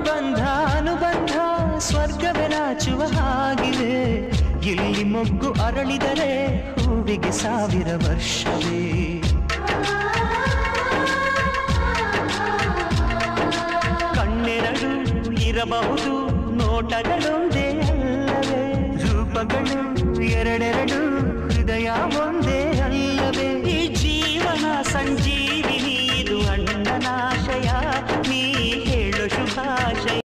ಬಂಧ ಅನುಬಂಧ ಸ್ವರ್ಗವೇ ನಾಚುವ ಹಾಗಿದೆ. ಇಲ್ಲಿ ಮೊಗ್ಗು ಅರಳಿದರೆ ಹೂವಿಗೆ ಸಾವಿರ ವರ್ಷವೇ. ಕಣ್ಣೆರಡು ಇರಬಹುದು, ನೋಟಗಳೊಂದೇ ಅಲ್ಲವೇ. ರೂಪಗಳು ಎರಡೆರಡು, ಹೃದಯ ಒಂದೇ ಅಲ್ಲವೇ. ಈ ಜೀವನ ಸಂಜೀವ